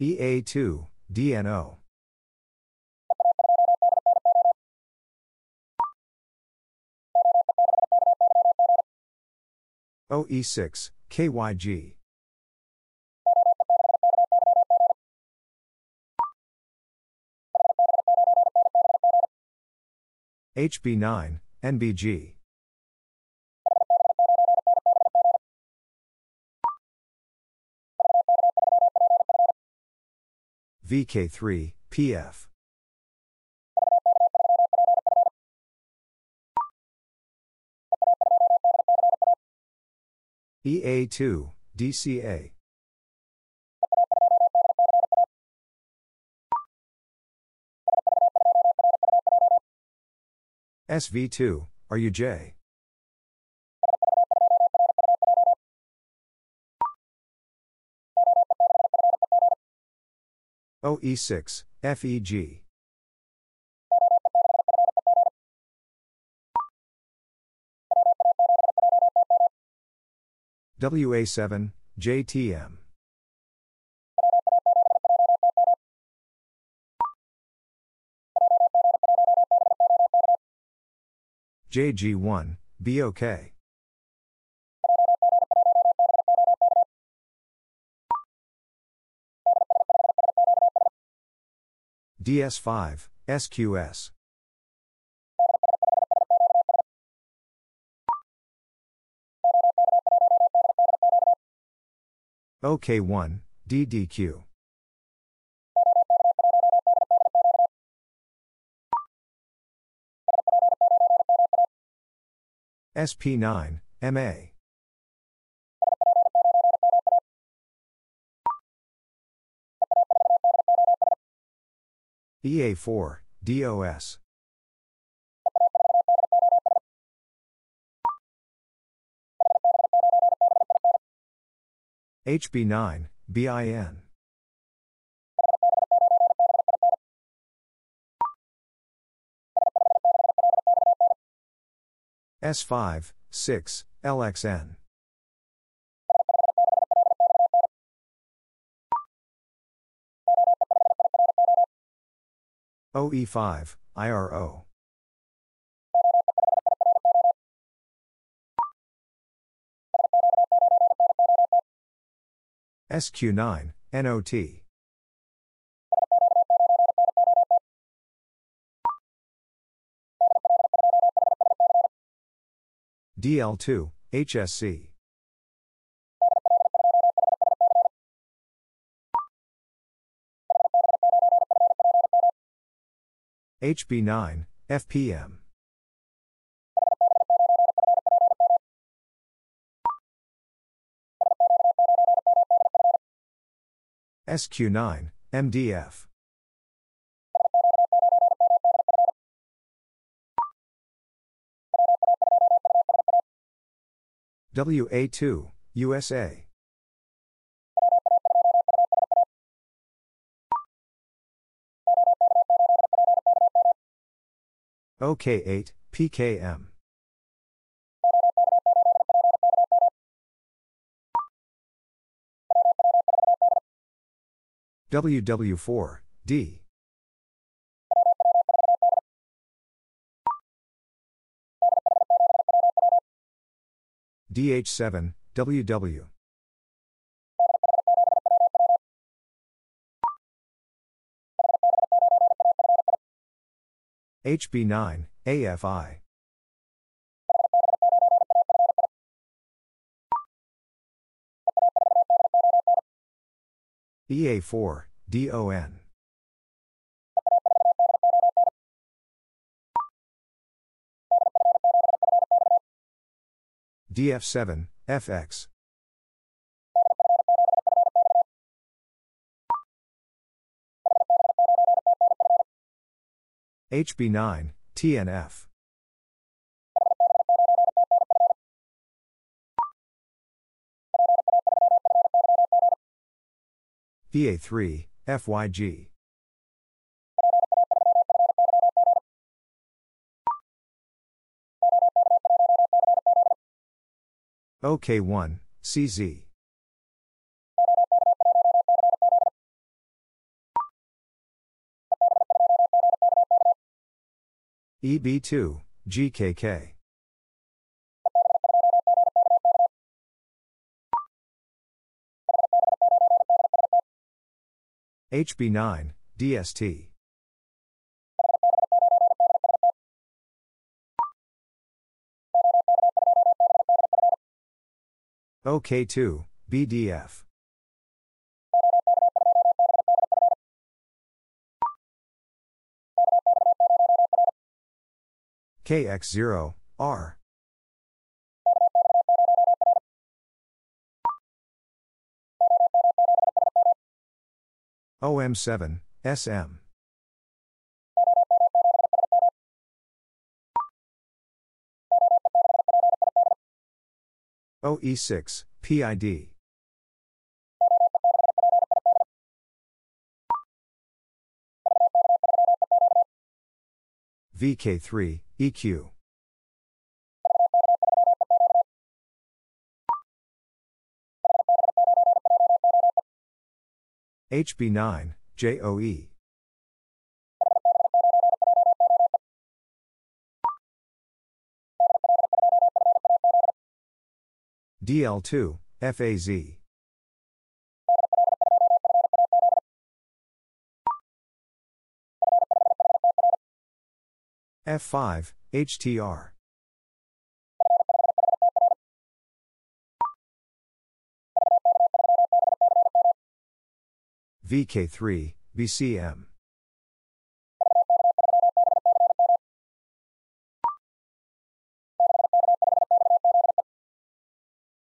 EA2, DNO. OE6, KYG. HB9, NBG. VK3, PF. EA2, DCA. SV2, RUJ. OE6, FEG. WA7, JTM. JG1, BOK. DS5, SQS. OK1, DDQ. SP9, MA. EA4, DOS. HB9, BIN. S5, 6, LXN. OE5, IRO. SQ9, NOT. DL2, HSC. HB9, FPM. SQ9, MDF. WA2, USA. OK8, PKM. WW4, D. DH7, WW. HB9, AFI. EA4, DON. DF7, FX. HB9, TNF. VA3, FYG. OK1, CZ. EB2, GKK. HB9, DST. OK2, BDF. KX0, R. OM7, SM. OE6, PID. VK3, EQ. HB9, JOE. DL2, FAZ. F5, HTR. VK3, BCM.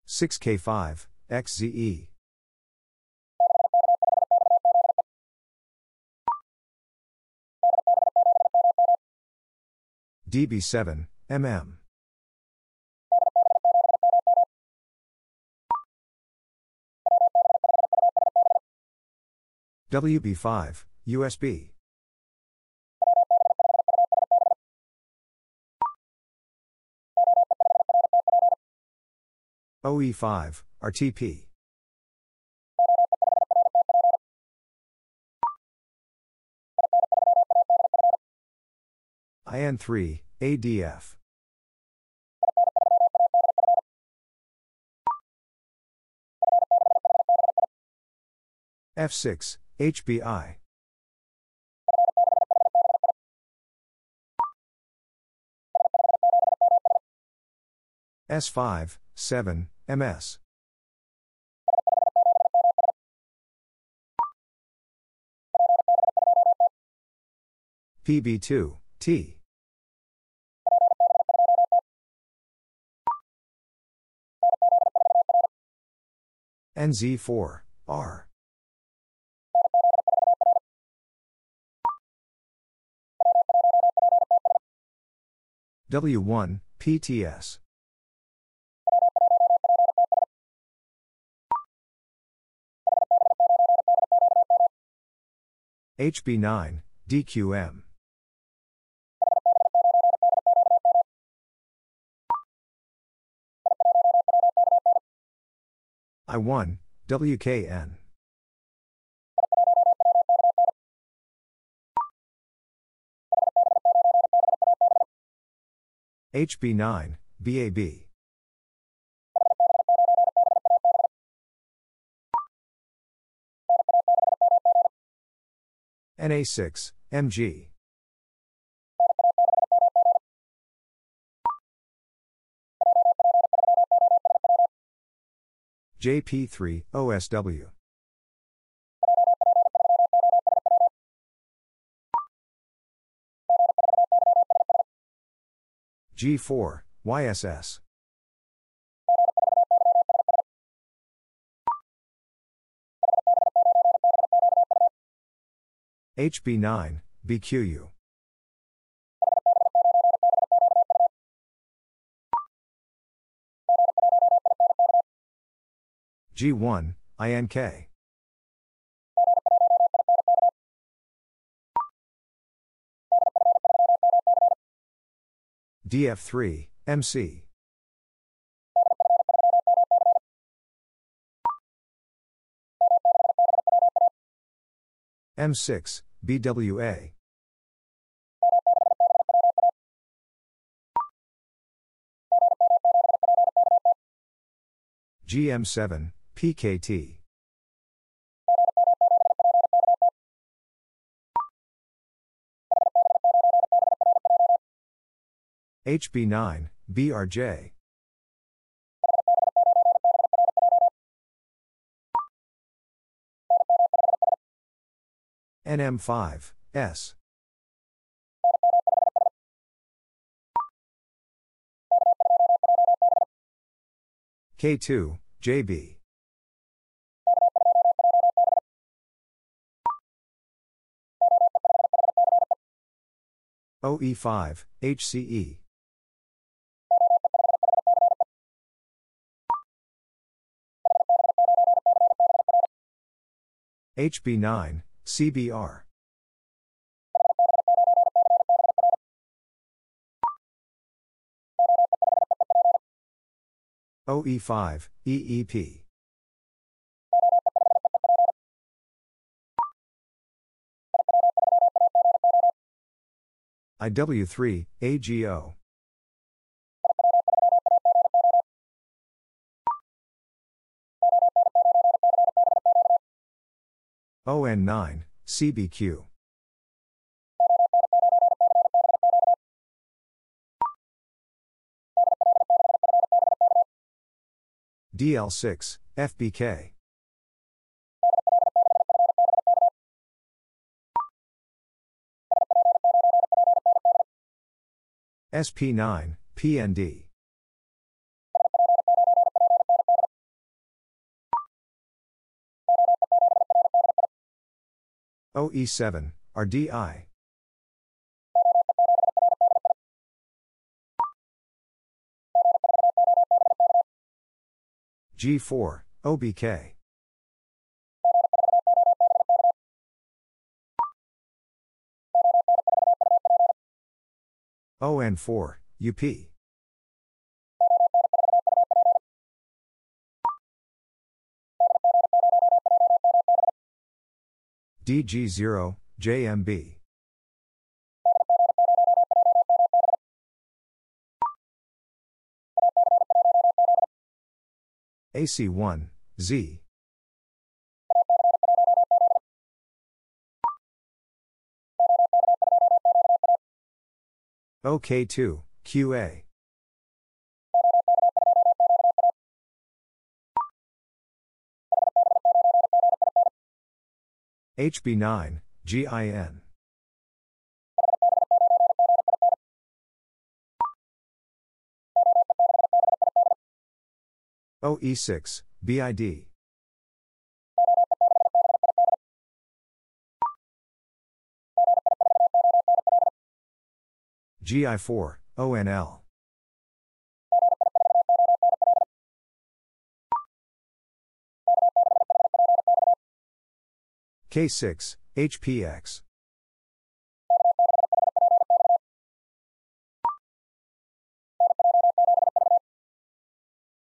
Six K five XZE DB7 MM WB5 USB OE5 RTP IN3 ADF F6 HBI S5 7 MS PB2 T NZ4 R. W1 PTS HB9 DQM I1 WKN HB9 BAB NA6 MG JP3 OSW G4 YSS HB9 BQU G1, INK. DF3, MC. M6, BWA. GM7, PKT. HB9, BRJ. NM5, S. K2, JB. OE5, HCE. HB9, CBR. OE5, EEP. IW3, AGO. ON9, CBQ. DL6, FBK. SP9, PND. OE7, RDI. G4, OBK. ON4, UP. DG0, JMB. AC1, Z. OK2, QA. HB9, GIN. OE6, BID. GI4, ONL. K6, HPX.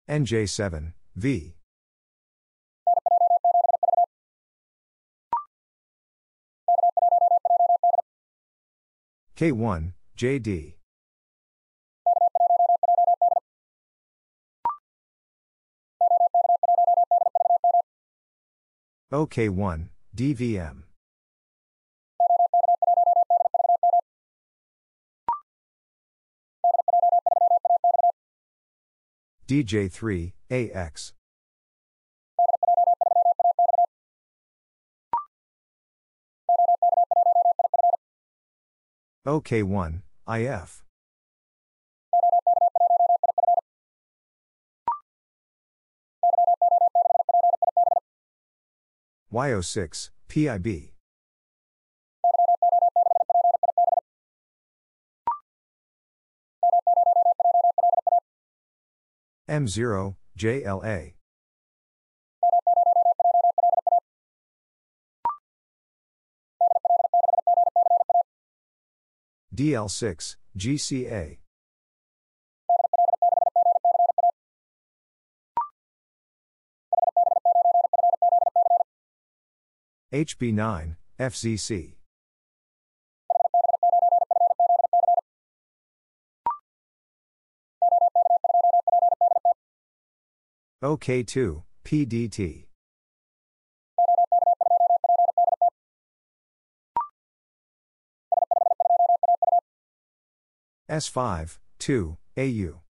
NJ7, V. K1, JD. OK1, DVM. DJ3, AX. OK1, IF. YO6, PIB. M0, JLA. DL6, GCA. HB9, FZC. OK2, PDT. S5, 2, AU.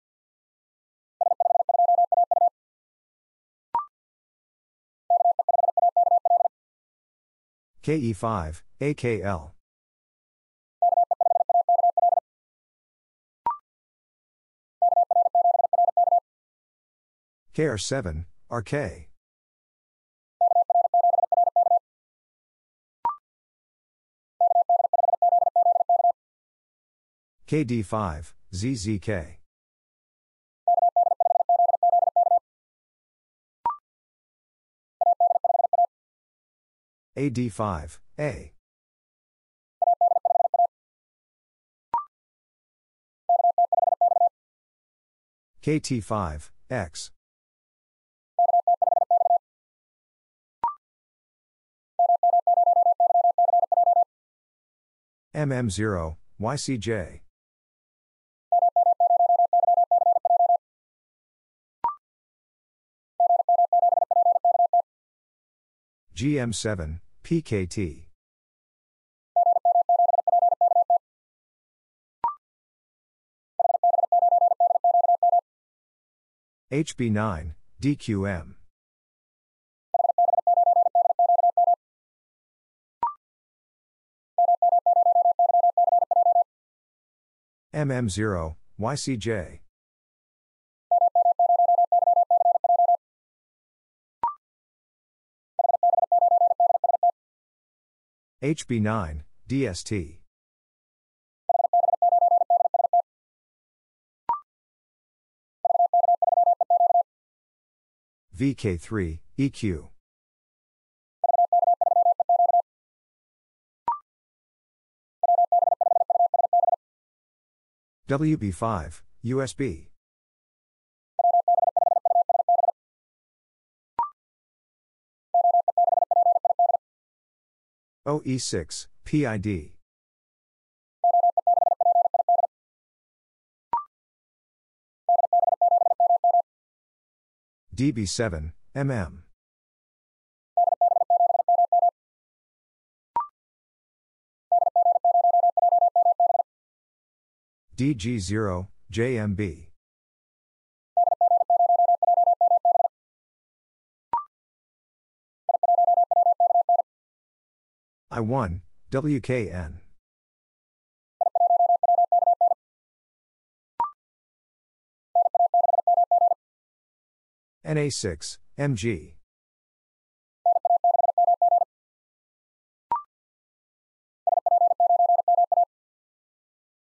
KE5, AKL. KR7, RK. KD5, ZZK. AD5, A. KT5, X. MM0, YCJ. GM7, PKT. HB9, DQM. MM0, YCJ. HB9, DST. VK3, EQ. WB5, USB. OE6, PID. DB7, MM. DG0, JMB. I1, WKN. NA6, MG.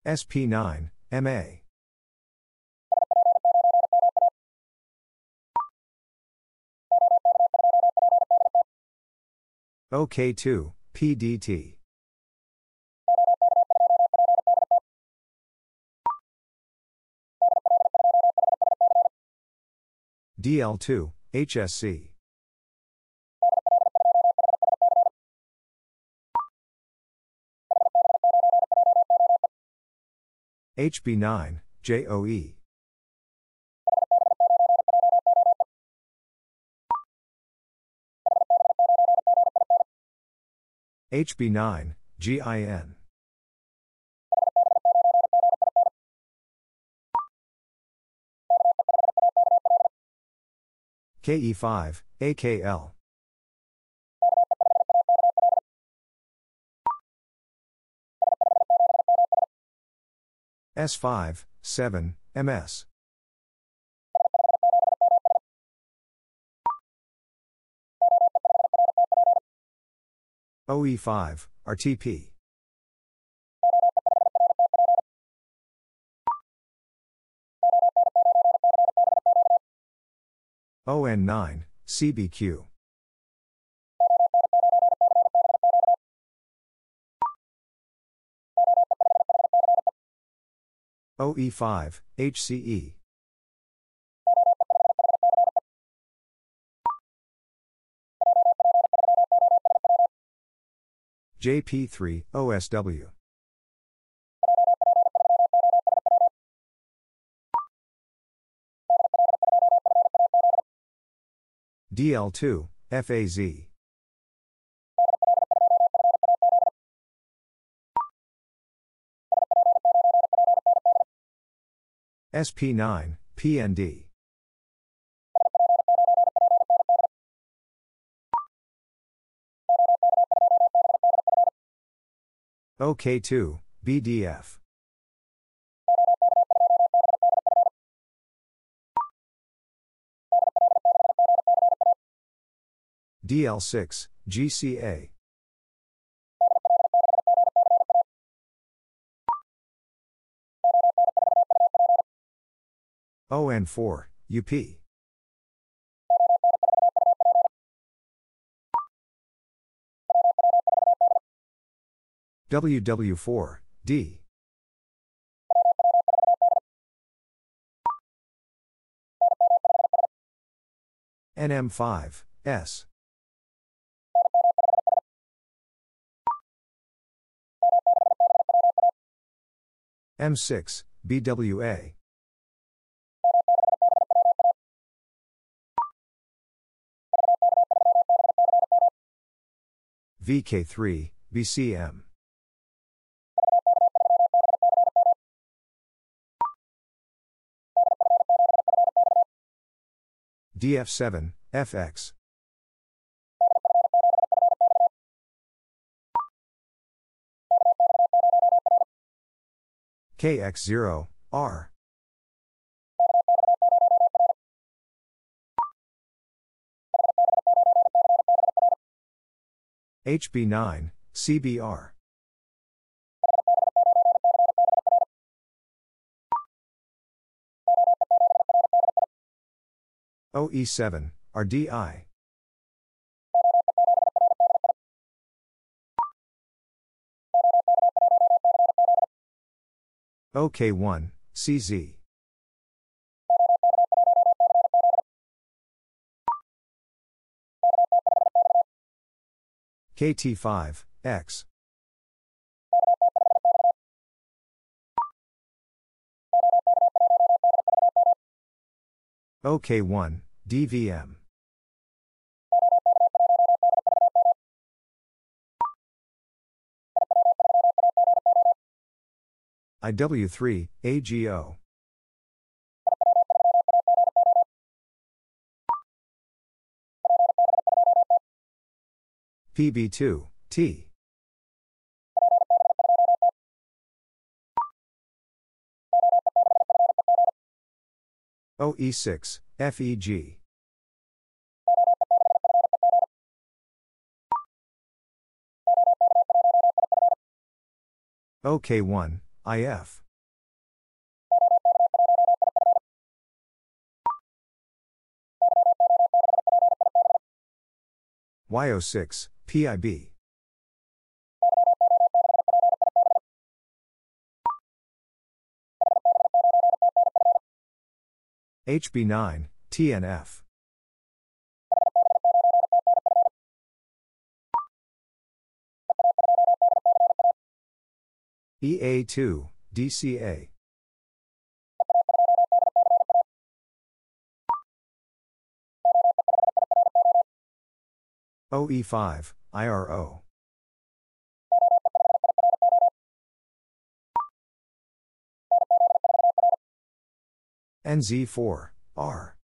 SP9, MA. OK2, PDT. DL2, HSC. HB9, JOE. HB9, GIN. KE5, AKL. S5, 7, MS. OE5, RTP. ON9, CBQ. OE5, HCE. JP3, OSW. DL2, FAZ. SP9, PND. OK2, BDF. DL6, GCA. ON4, UP. WW4, D. NM5, S. M6, BWA. VK3, BCM. DF7, FX. KX0, R. HB9, CBR. OE7, RDI. OK1, CZ. KT5, X. OK1, DVM. IW3, AGO. PB2, T. OE6, FEG. OK1, IF. YO6, PIB. HB9, TNF. EA2, DCA. OE5, IRO. NZ4, R.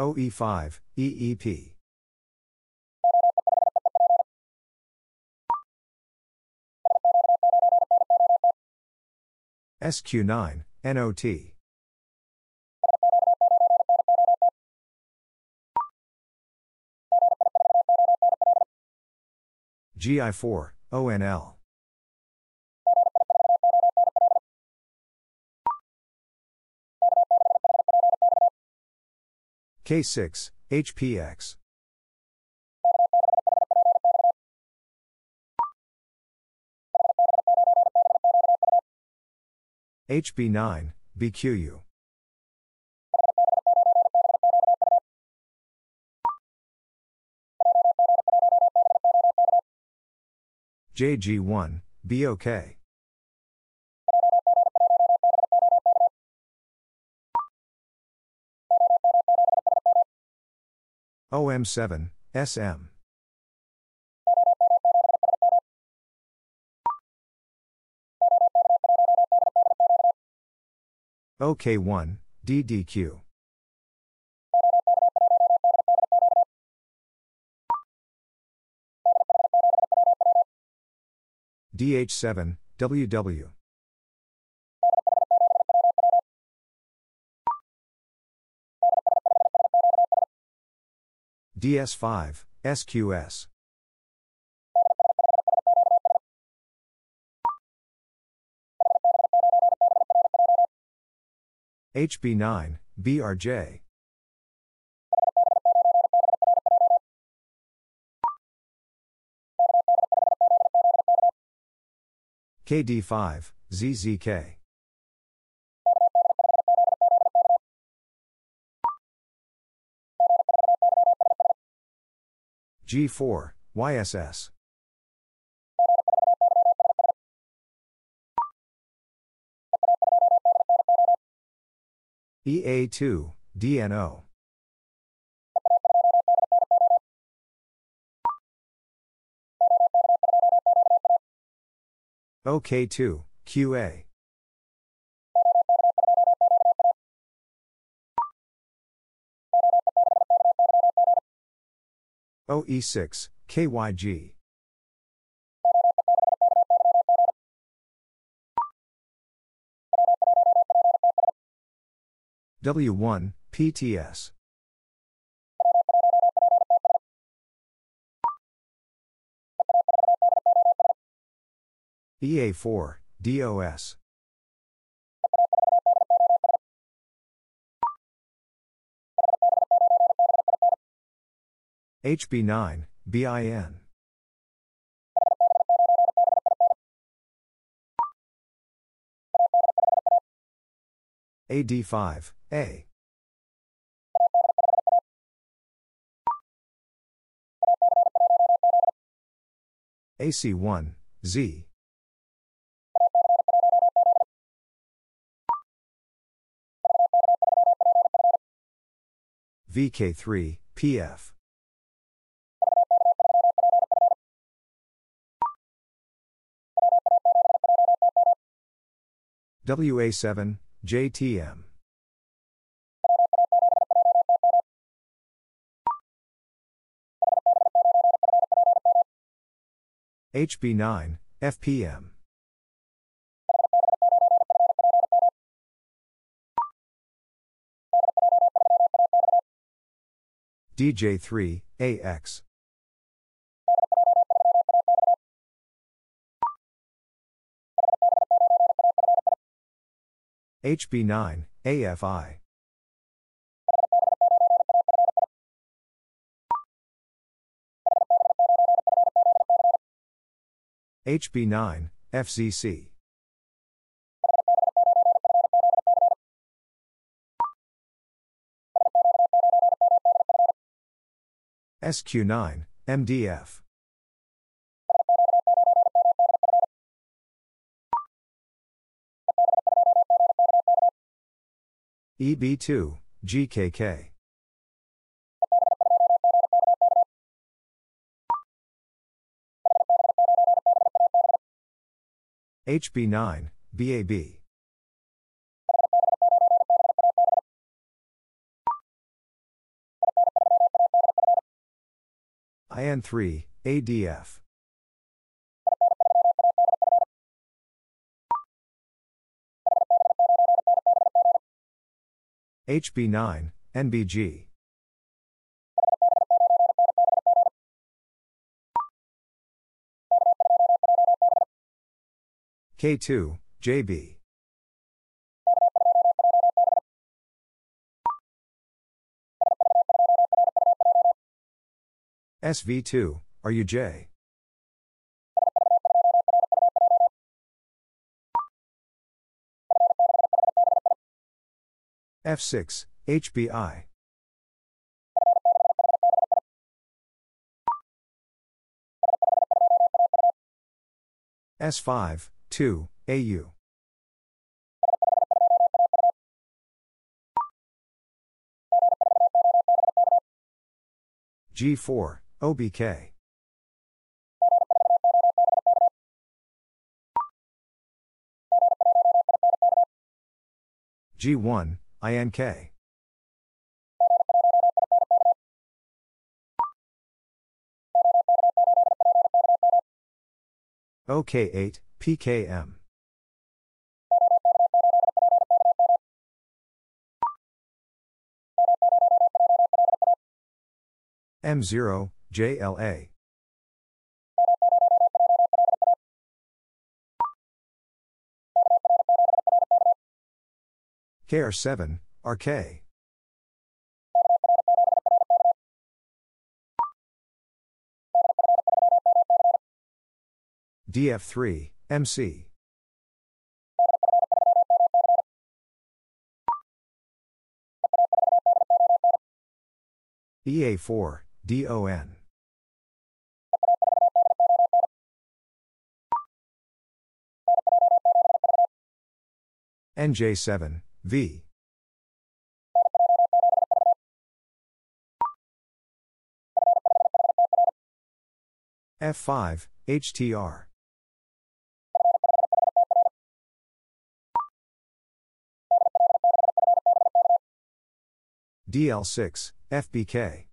OE5, EEP. SQ9, NOT. GI4, ONL. K6, HPX. HB9, BQU. JG1, BOK. OM7, SM. OK1, DDQ. DH7, WW. DS5, SQS. HB9, BRJ. KD5, ZZK. G4, YSS. EA2, DNO. OK2, QA. OE6, KYG. W1, PTS. EA4, DOS. HB9, BIN. AD5, A. AC1, Z. VK3, PF. WA7, JTM. HB9, FPM. DJ3, AX. HB9, AFI. HB9, FZC. SQ9, MDF. EB2, GKK. HB9, BAB. IN3, ADF. HB9, NBG. K2, JB. SV2, RUJ. F6, HBI. S5, 2, AU. G4, OBK. G1, INK. OK8, PKM. M0, JLA. KR7, RK. DF3, MC. EA4, DON. NJ7, V. F5, HTR. DL6, FBK.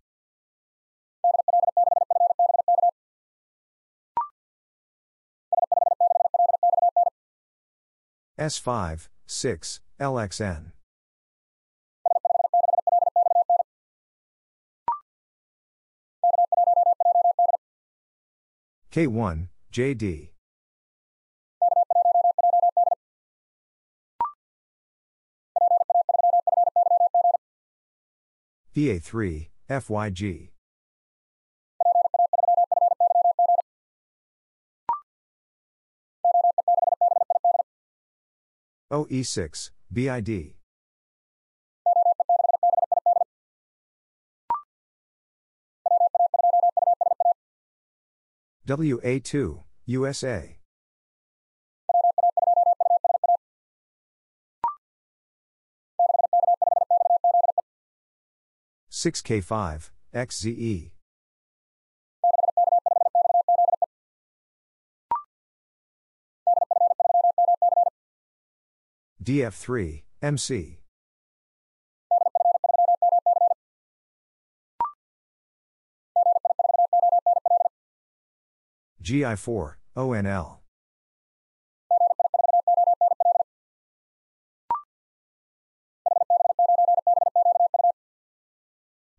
S5, 6, LXN. K1, JD. PA3, FYG. OE6, BID. WA2, USA. Six K five XZE DF3 MC GI4 ONL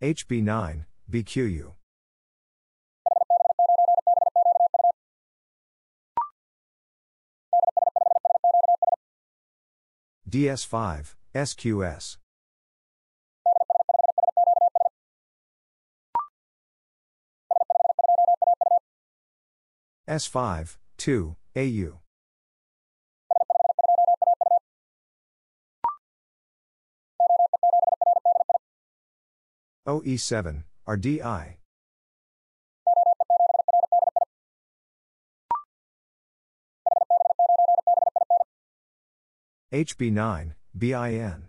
HB9 BQU DS5 SQS S5 2 AU OE7 RDI HB9 BIN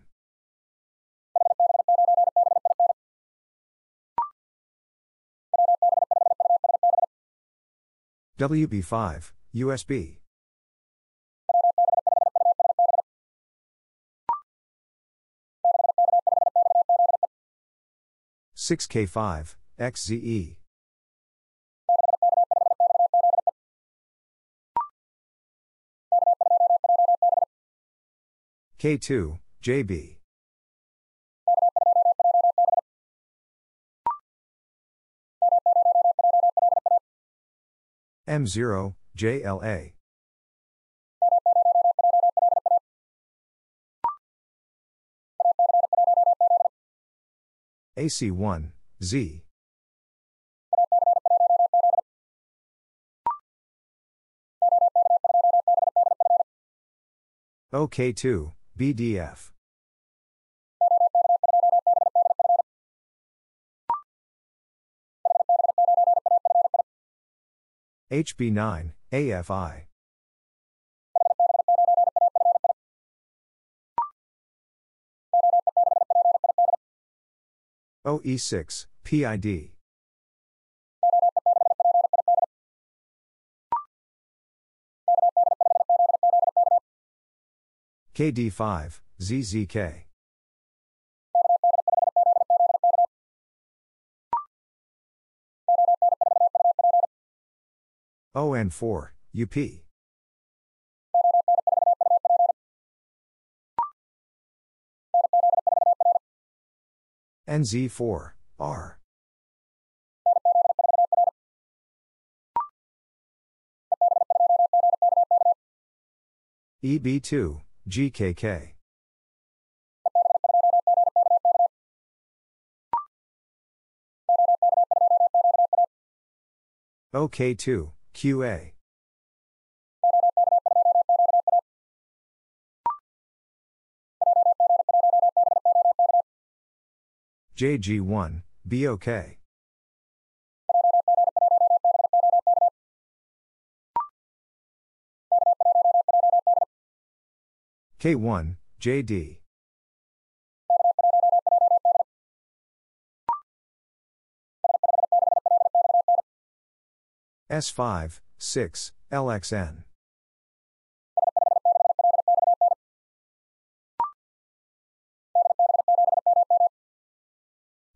WB5 USB Six K five XZE K2 JB M0 JLA AC1 Z. OK2 BDF HB9 AFI OE6 PID KD5, ZZK. ON4, UP. NZ4, R. EB2, GKK. OK2, QA. JG1, BOK. K1, JD. S5, 6, LXN.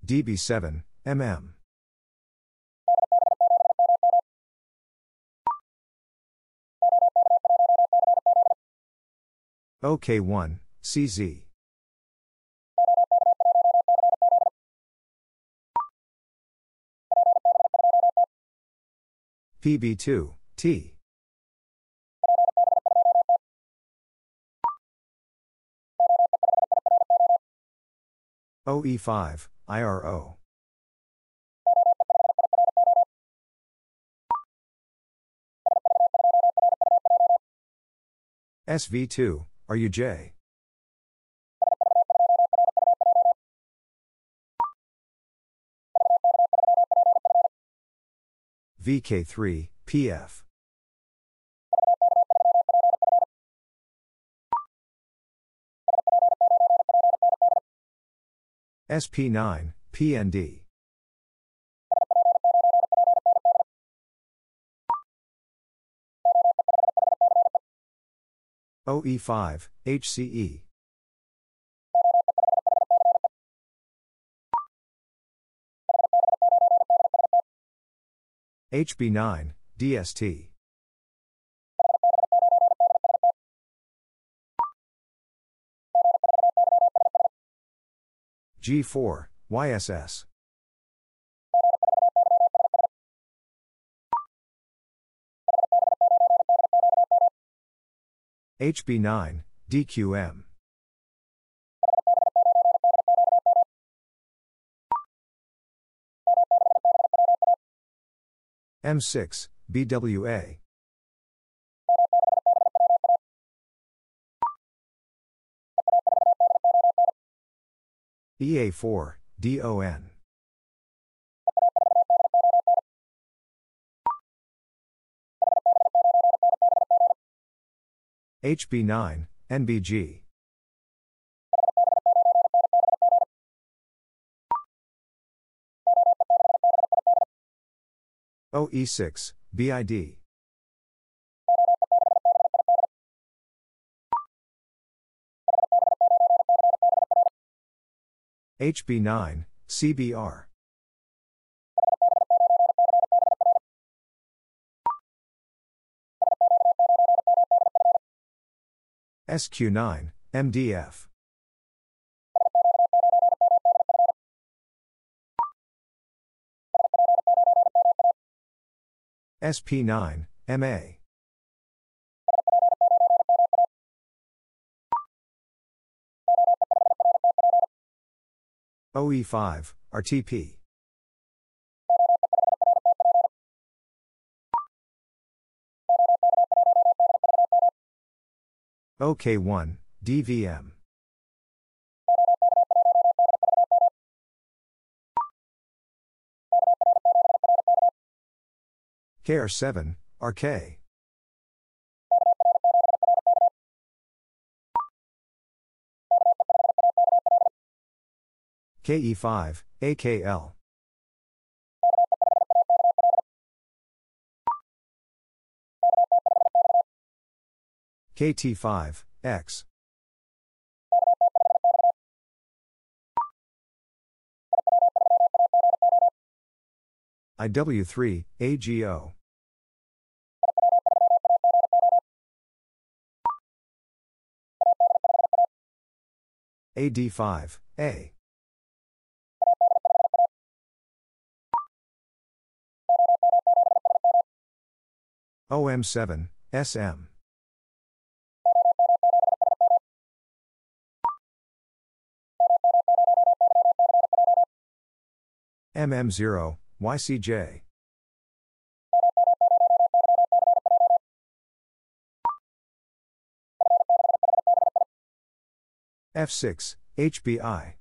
DB7, MM. OK1, CZ. PB2, T. OE5, IRO. SV2, RUJ. VK3, PF. SP9, PND. OE5, HCE. HB9, DST. G4, YSS. HB9, DQM. M6, BWA. EA4, DON. HB9, NBG. OE6, BID. HB9, CBR. SQ9, MDF. SP9, MA. OE5, RTP. OK1, DVM. KR7, RK. KE5, AKL. KT5, X. IW3, AGO. AD5, A. OM7, SM. MM0, YCJ. F6, HBI.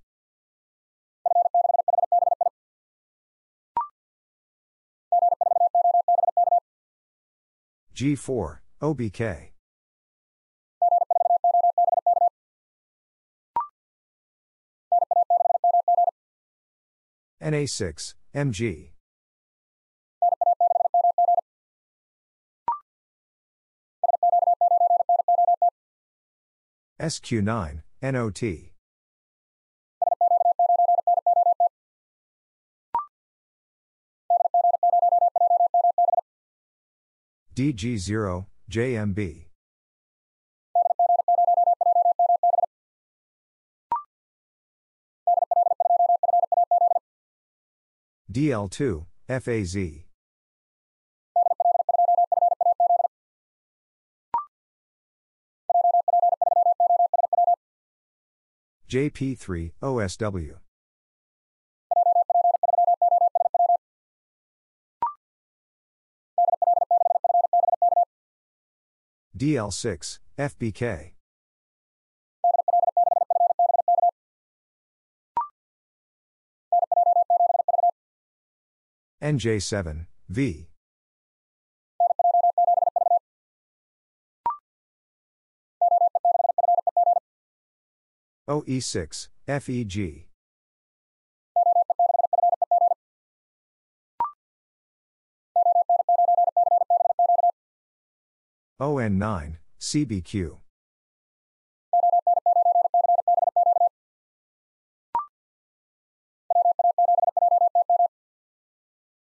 G4, OBK. NA6, MG. SQ9, NOT. DG0, JMB. DL2, FAZ. JP3, OSW. DL6, FBK. NJ7, V. OE6, FEG. ON9, CBQ.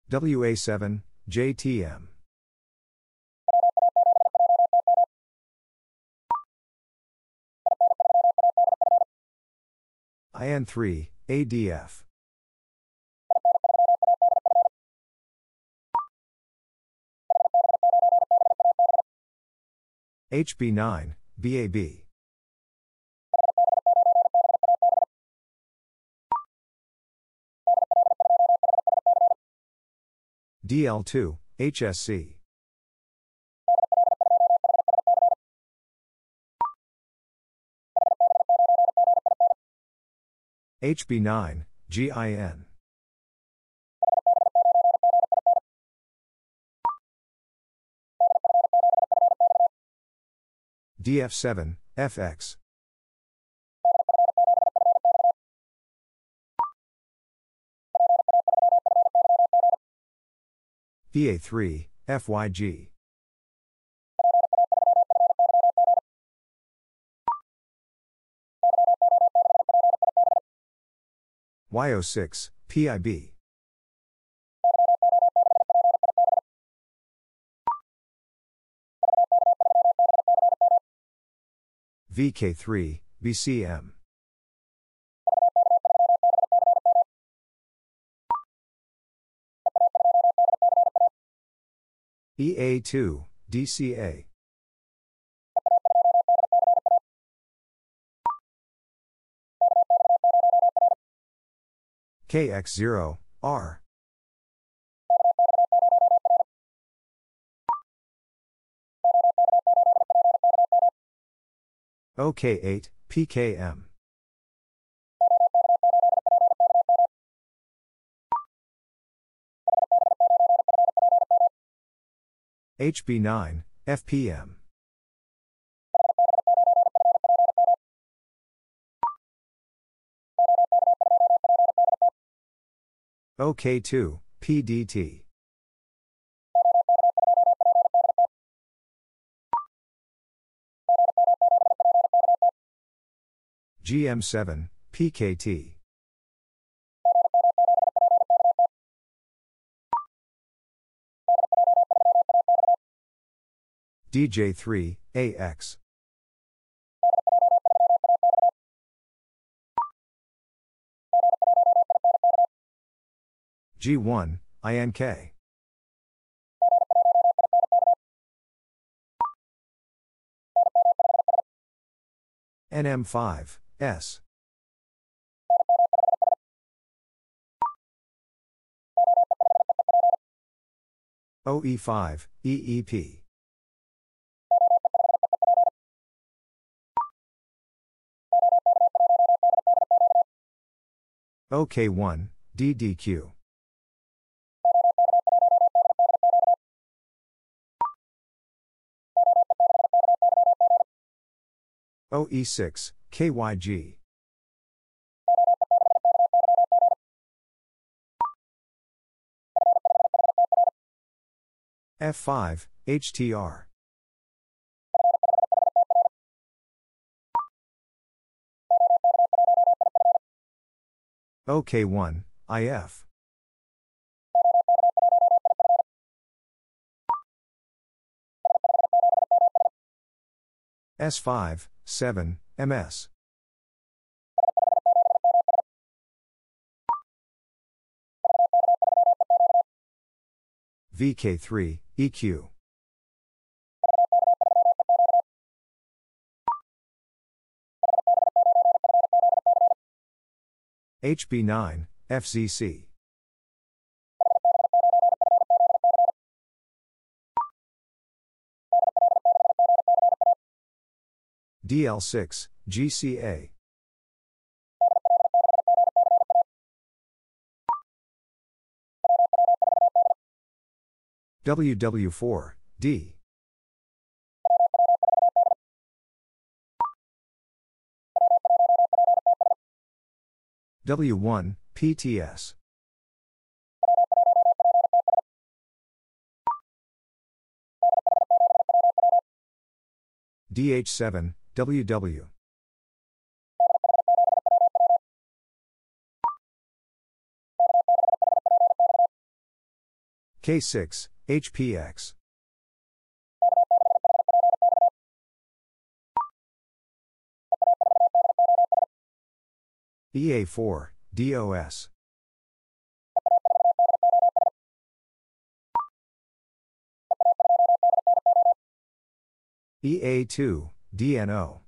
WA7, JTM. IN3, ADF. HB9, BAB. DL2, HSC. HB9, GIN. DF7, FX. VA3, FYG. YO6, PIB. VK3, BCM. EA2, DCA. KX0, R. OK8, PKM. HB9, FPM. OK2, PDT. GM7, PKT. DJ3, AX. G1, INK. NM5, S. OE5, EEP. OK1, DDQ. OE6, KYG. F5, HTR. OK1, IF. S5, 7, MS. VK3, EQ. HB9, FZC. DL6, GCA. WW4, D. W1, PTS. DH7, WW. K6, HPX. EA4, DOS. EA2, DNO.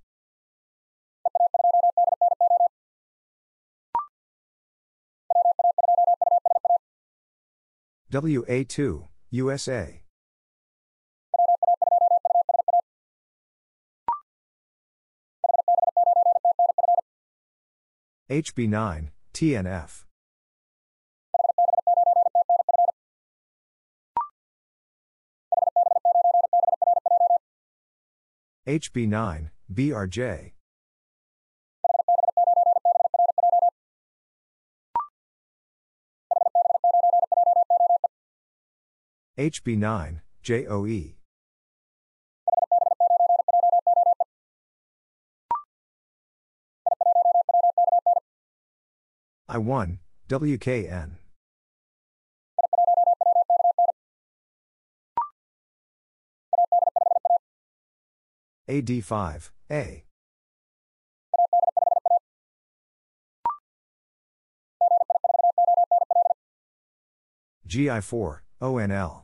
WA2, USA. HB9, TNF. HB9, BRJ. HB9, JOE. I1, WKN. AD5, A. GI4, ONL.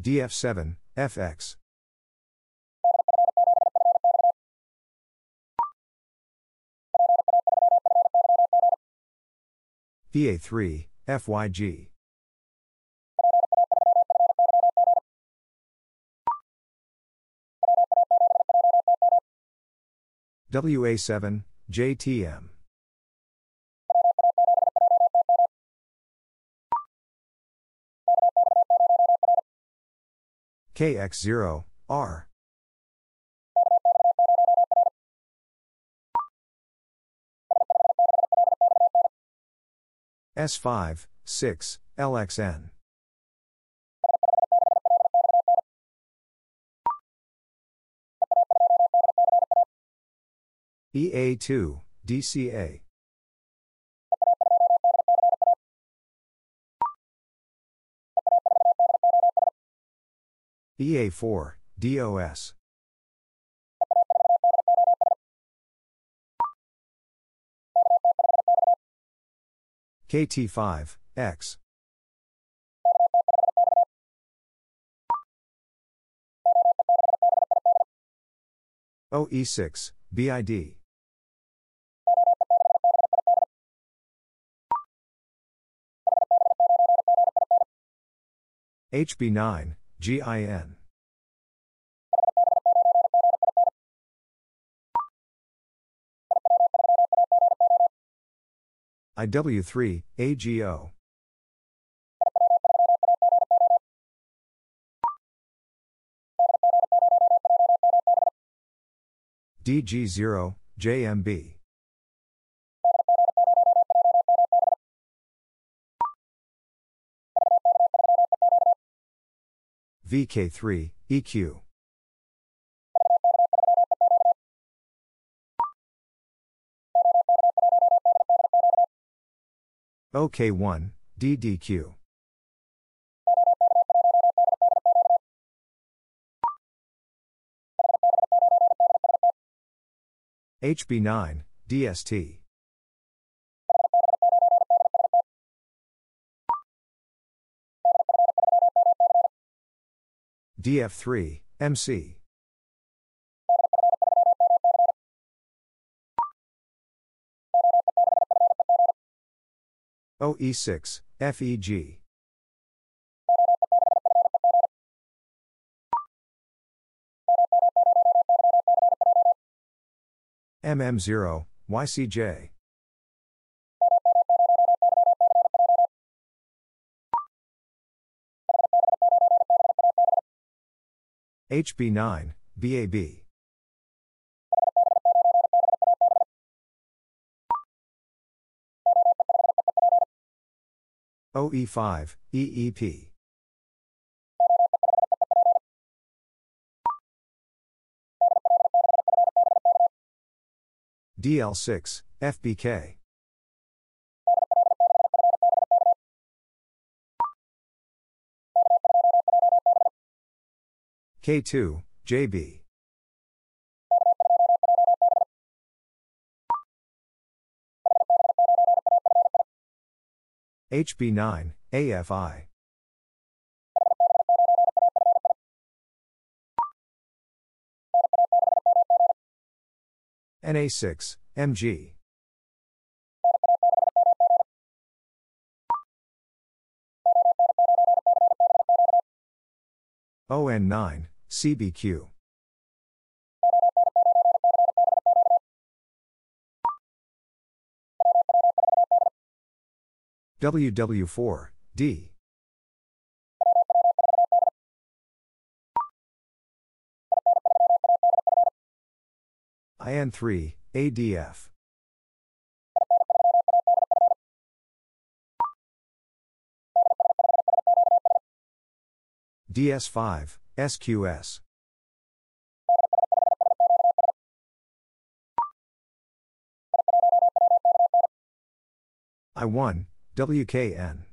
DF7, FX. VA3, FYG. WA7, JTM. KX0, R. S5, 6, LXN. EA2, DCA. EA4, DOS. KT5, X. OE6, BID. HB9, GIN. IW3, AGO. DG0, JMB. VK3, EQ. OK1, DDQ. HB9, DST. DF3, MC. OE6, FEG. MM0, YCJ. HB9, BAB. OE5, EEP. DL6, FBK. K2, JB. HB9, AFI. NA6, MG. ON9, CBQ. WW4, D. IN3, ADF. DS5, SQS. I1, WKN.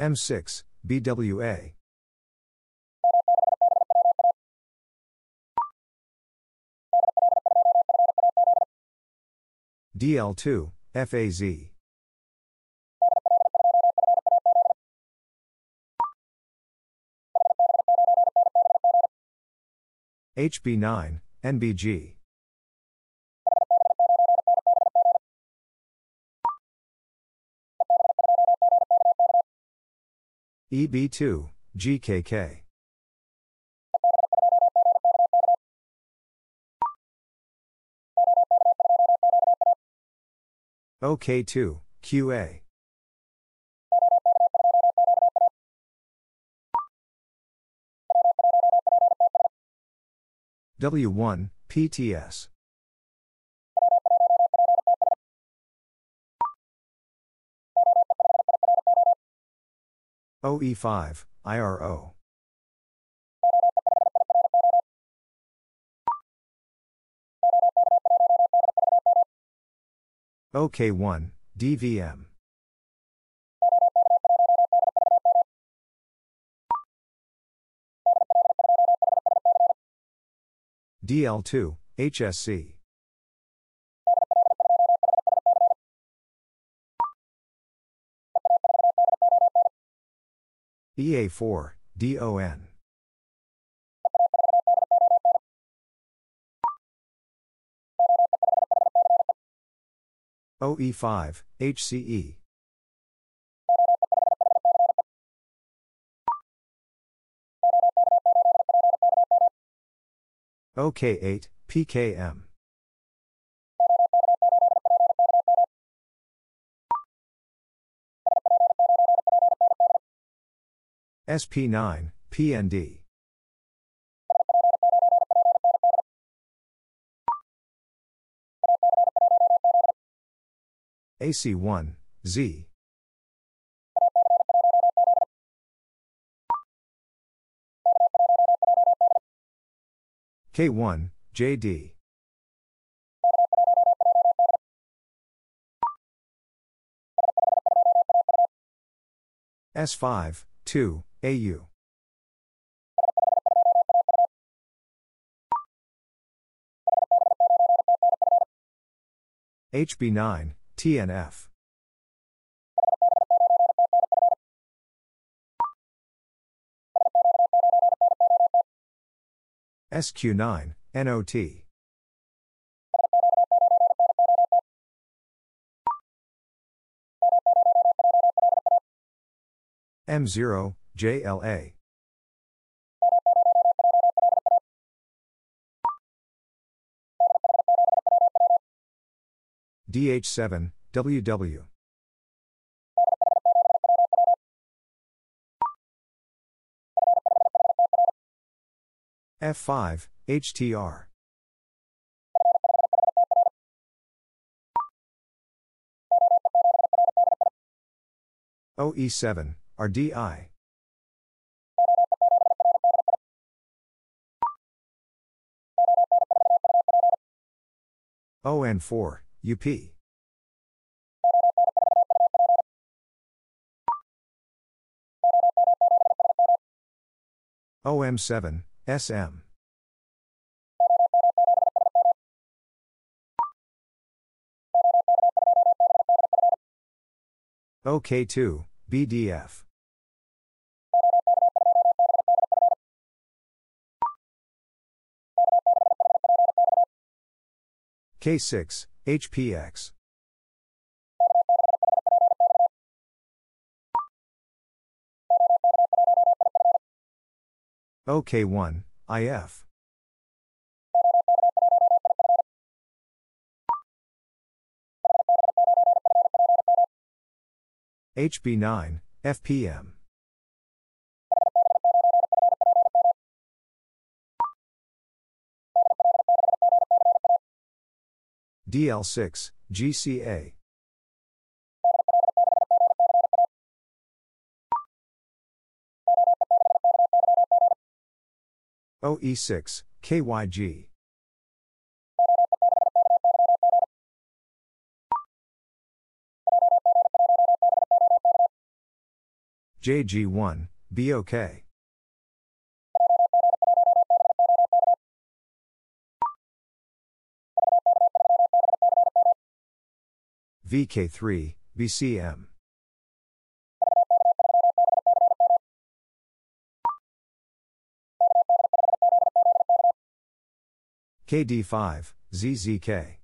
M6, BWA. DL2, FAZ. HB9, NBG. EB2, GKK. OK2, QA. W1, PTS. OE5, IRO. OK1, DVM. DL2, HSC. EA4, DON. OE5, HCE. OK8, PKM. SP9, PND. AC1, Z. K1, JD. S5, 2, AU. HB9, TNF. SQ9, NOT. M0, JLA. DH7, WW. F5, HTR. OE7, RDI. ON4, UP. OM7, SM. OK2, BDF. K6, HPX. OK1, IF. HB9, FPM. DL6, GCA. OE6, KYG. JG1, BOK. VK3, BCM. KD5, ZZK.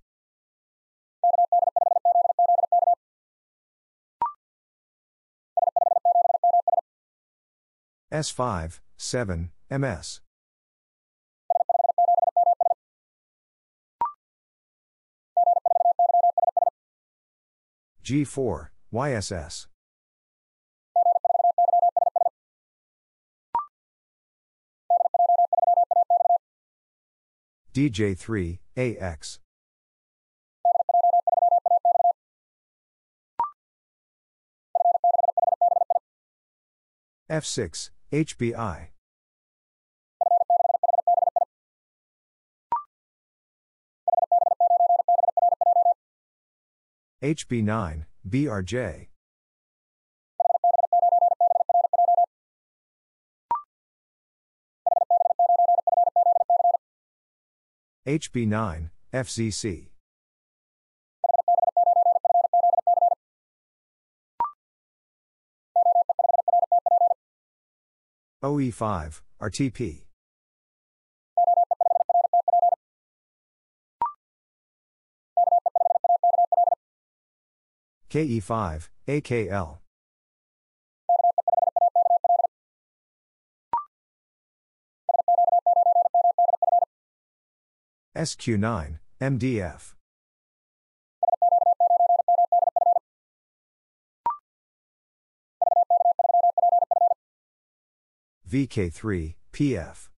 S5, 7, MS. G4, YSS. DJ3, AX. F6, HBI. HB9, BRJ. HB9, FZC. OE5, RTP. KE5, AKL. SQ9, MDF. VK3, PF.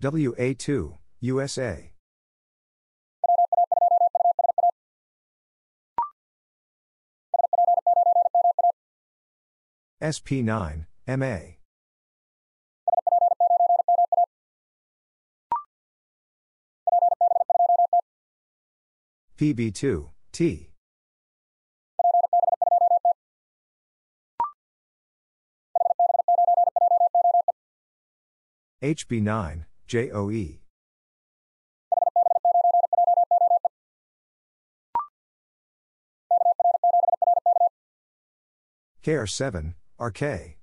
WA2, USA. SP9, MA. PB2, T. HB9, JOE. KR7, RK.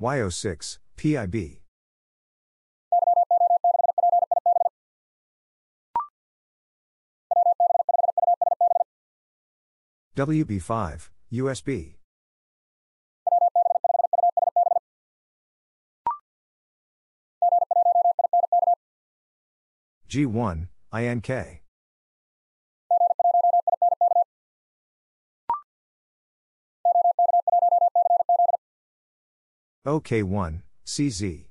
YO6, PIB. WB5, USB. G1, INK. OK1, CZ.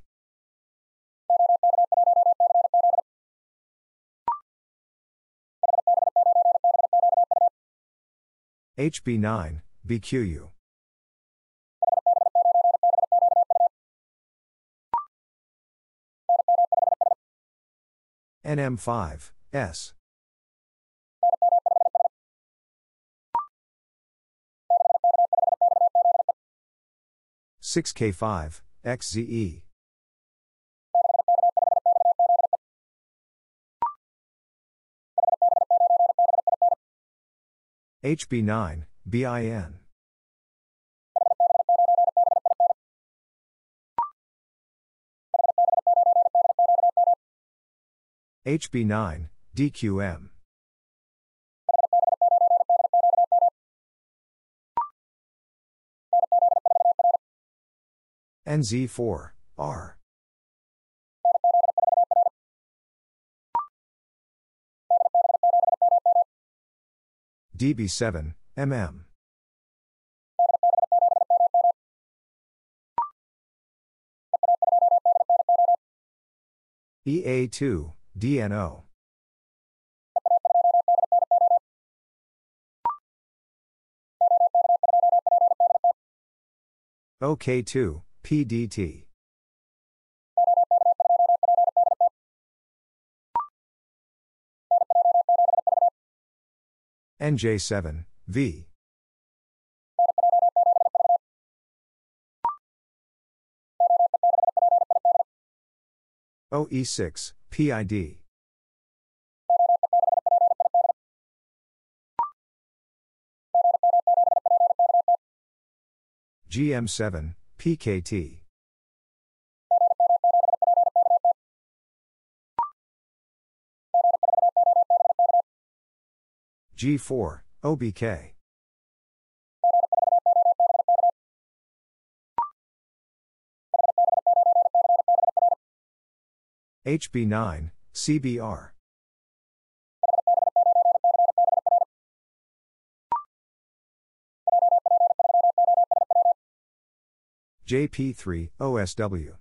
HB9, BQU. NM5, S. Six K five XZE HB9 BIN HB9 DQM NZ4 R. DB7 MM EA2 DNO OK2 PDT NJ7 V. OE6 PID GM7 PKT G4 OBK HB9 CBR JP3 OSW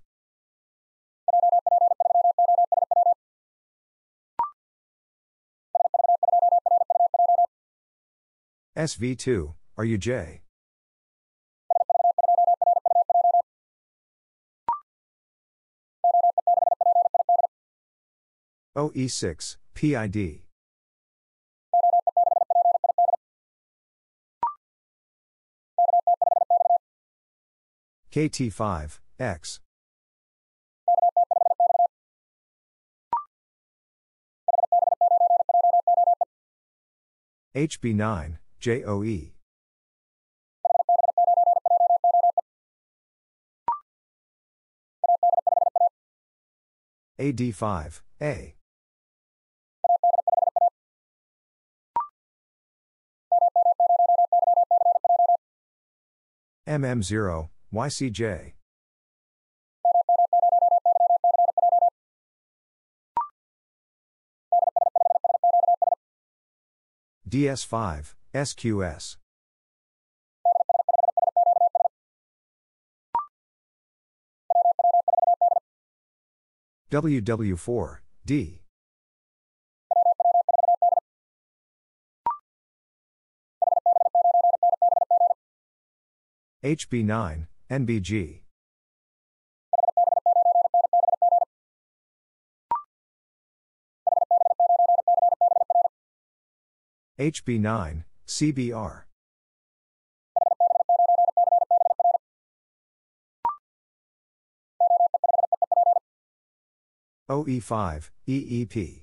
SV2, are OE6, PID. KT5, X. HB9, JOE. AD5, A. MM0, YCJ. DS5, SQS. WW4, D. HB9, NBG. HB9, CBR. OE5, EEP.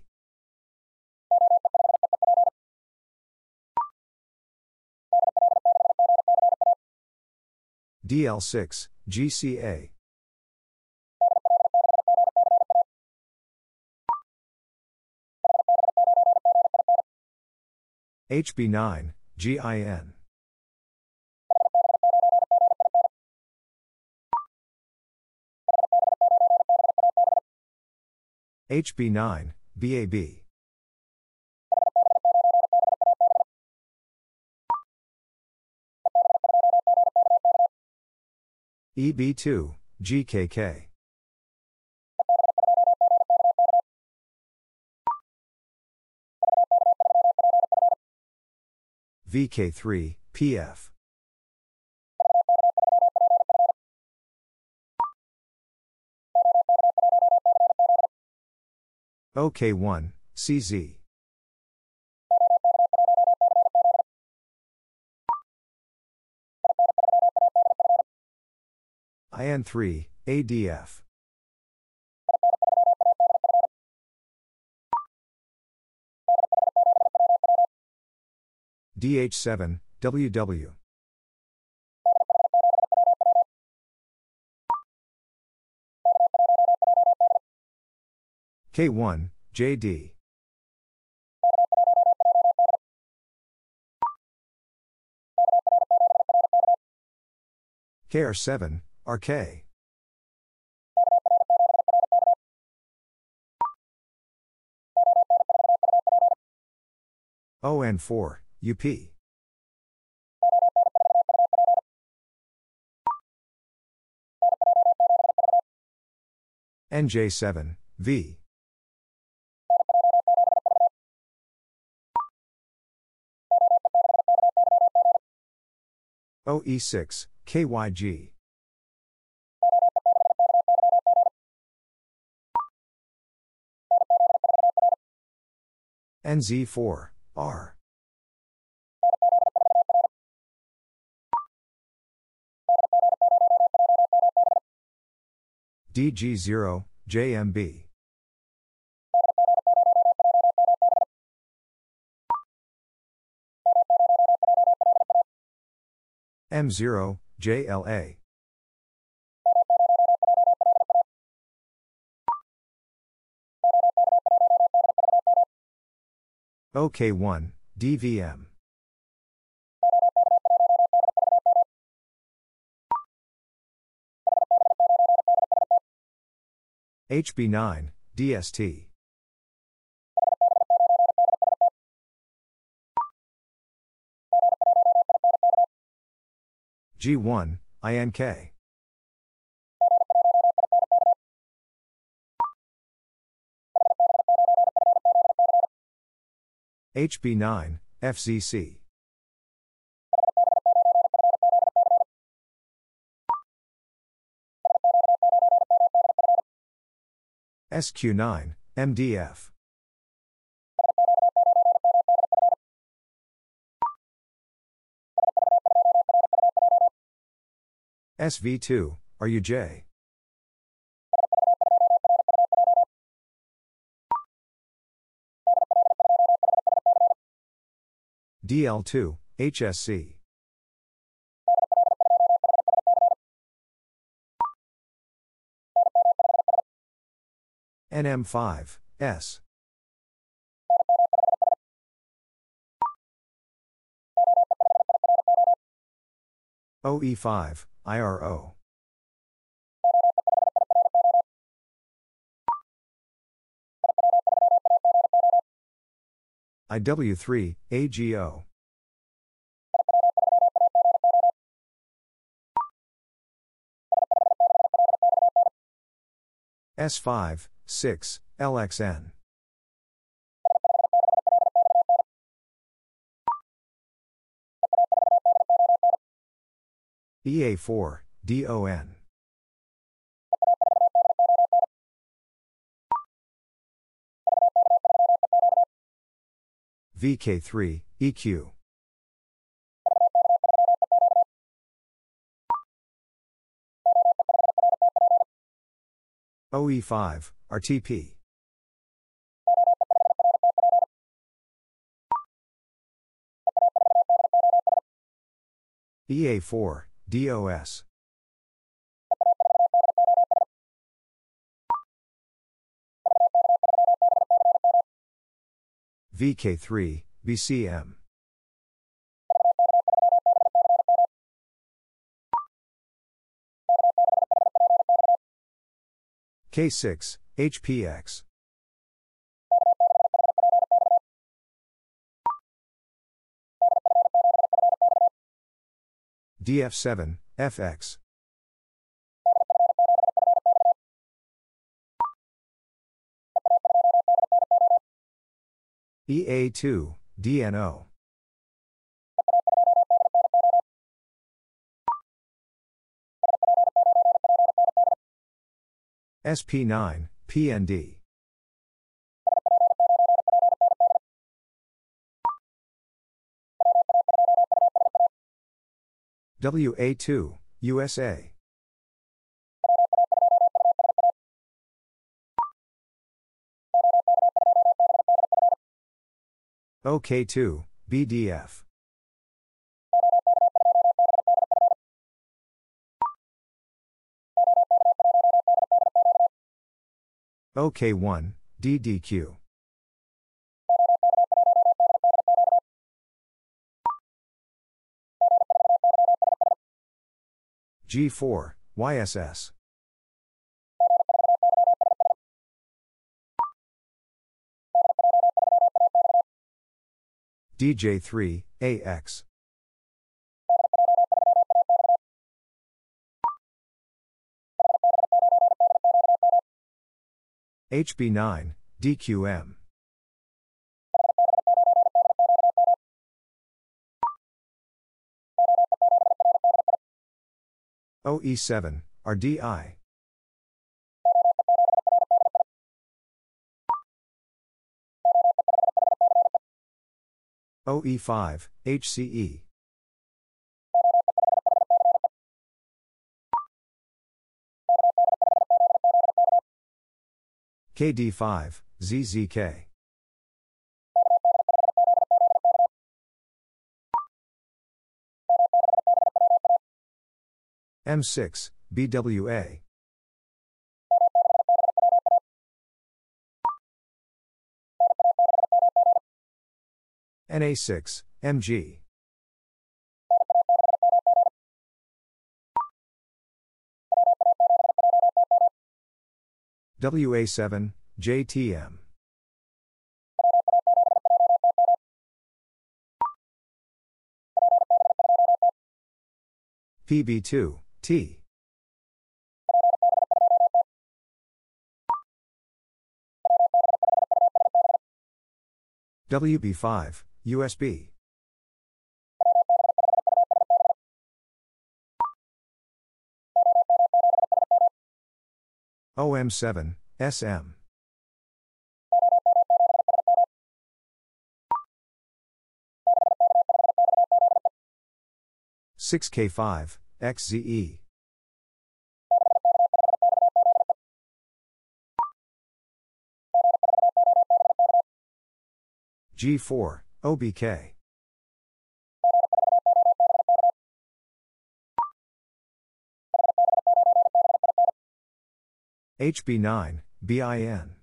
DL6, GCA. HB9, GIN. HB9, BAB. EB2, GKK. VK3, PF. OK1, CZ. IN3, ADF. DH7, WW. K1, JD. KR7, RK. ON4, UP. NJ7, V. OE6, KYG. NZ4, R. DG0, JMB. M0, JLA. OK1, DVM. HB9, DST. G1, INK. HB9, FZC. SQ9, MDF. SV2, RUJ. DL2, HSC. NM5, S. OE5, IRO. IW3, AGO. S5, 6, LXN. EA4, DON. VK3, EQ. OE5, RTP. EA4, DOS. VK3, BCM. K6, HPX. DF7, FX. EA2, DNO. SP9, PND. WA2, USA. OK2, BDF. OK1, DDQ. G4, YSS. DJ3, AX. HB9, DQM. OE7, RDI. OE5, HCE. KD5, ZZK. M6, BWA. NA6, MG. WA7, JTM. PB2, T. WB5, USB. OM7, SM. Six K five XZE G4 OBK HB9 BIN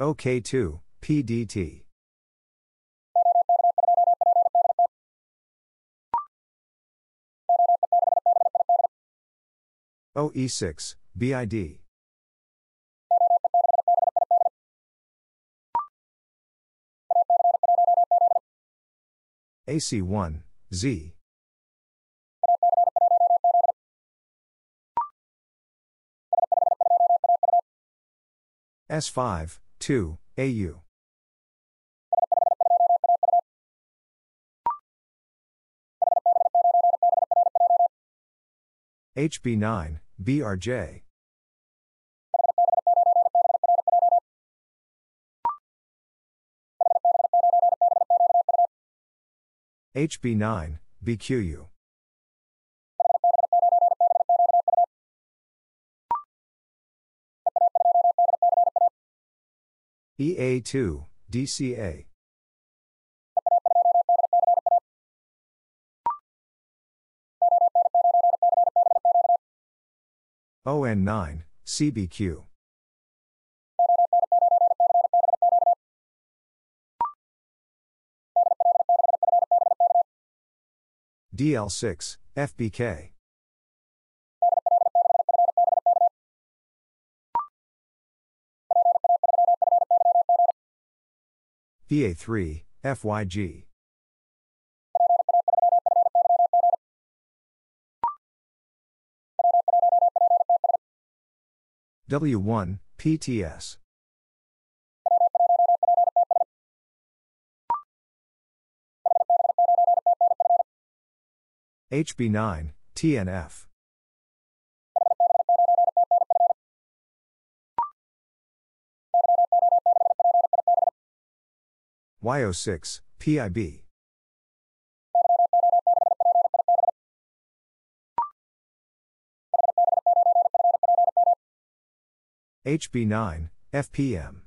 OK2, PDT. OE6, BID. AC1, Z. S5, 2, AU. HB9, BRJ. HB9, BQU. EA2, DCA. ON9, CBQ. DL6, FBK. VA3, FYG. W1, PTS. HB9, TNF. YO6, PIB. HB9, FPM.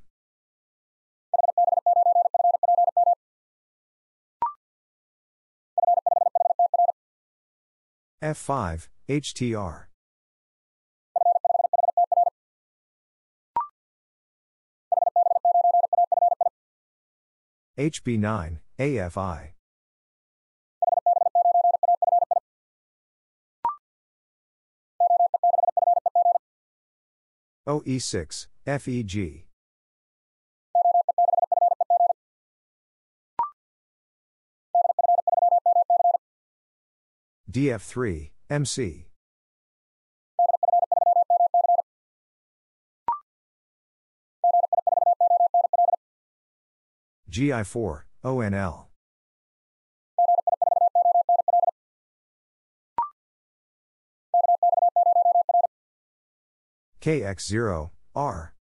F5, HTR. HB9, AFI. OE6, FEG. DF3, MC. GI4, ONL. KX0, R.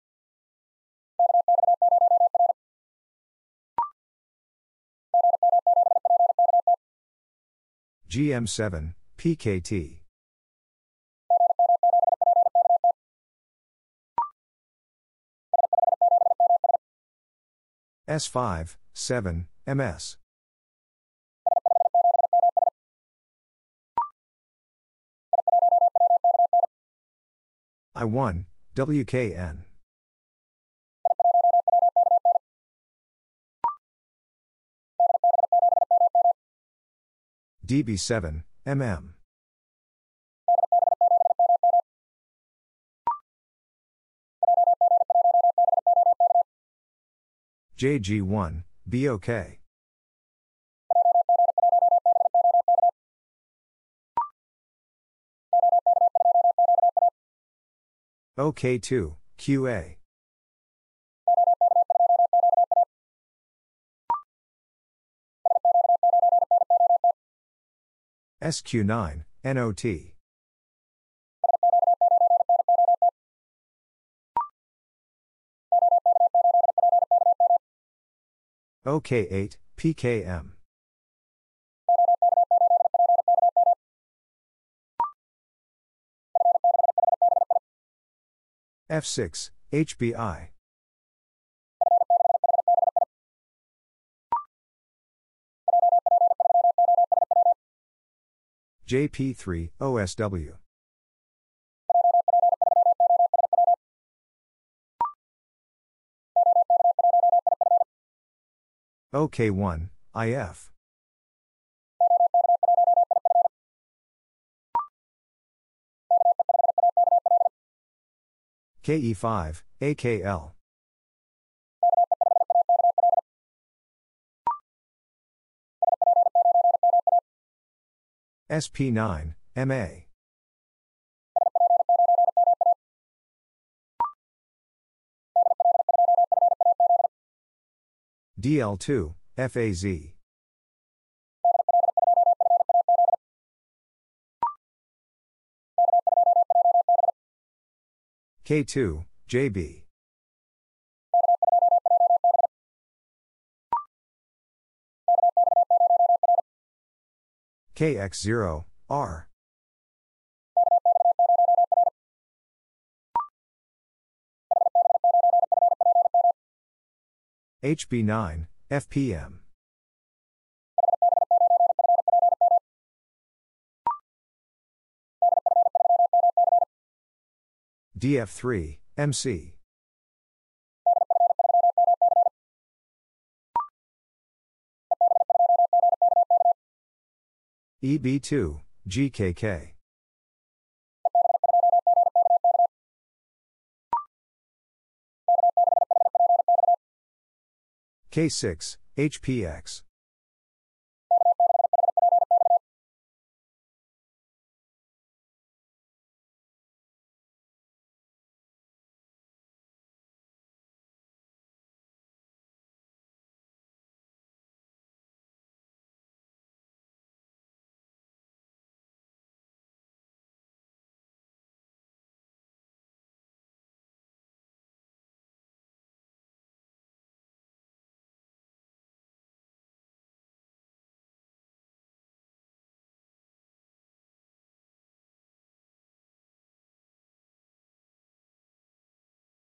GM7, PKT. S5, 7, MS. I1, WKN. DB7, MM. JG1, BOK. OK2, QA. SQ9, NOT. OK8, PKM. F6, HBI. JP3, OSW. OK1, IF. KE5, AKL. SP9, MA. DL2, FAZ. K2, JB. KX0, R. HB9, FPM. DF3, MC. EB2, GKK. K6, HPX.